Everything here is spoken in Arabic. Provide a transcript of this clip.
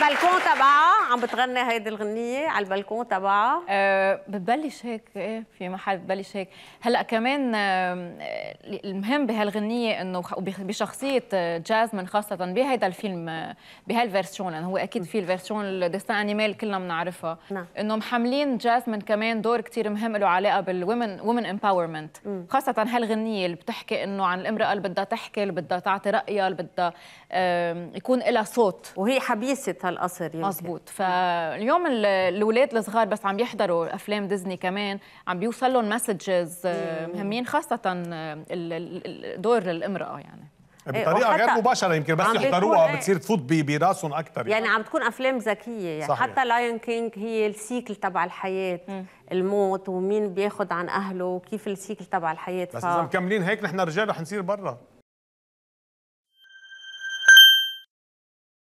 البلكون تبعها عم بتغني هيدي الغنية على البلكون تبعها أه بتبلش هيك إيه في محل بتبلش هيك. هلأ كمان أه المهم بهالغنية إنه بشخصية Jasmine خاصة بهيدا الفيلم آه، بهال version لأنه هو أكيد في ال version ال dessin animé كلنا بنعرفها. نعم. إنه محملين Jasmine كمان دور كثير مهم له علاقة بال women women empowerment خاصة هالغنية اللي بتحكي إنه عن الإمرأة اللي بدها تحكي اللي بدها تعطي رأيها اللي بدها يكون لها صوت. وهي حبيسه هالقصر يمكن. مزبوط فاليوم ال- الاولاد الصغار بس عم يحضروا أفلام ديزني كمان عم بيوصل لهم messages مهمين خاصة آه، دور الامرأة يعني. بطريقة غير مباشرة يمكن بس يحضروها إيه. بتصير تفوت ب- براسهم أكثر يعني. عم تكون أفلام ذكية يعني. صحيح. حتى Lion King هي ال cycle تبع الحياة الموت ومين بياخد عن أهله وكيف ال cycle تبع الحياة. بس إذا مكملين هيك نحن رجال رح نصير برا.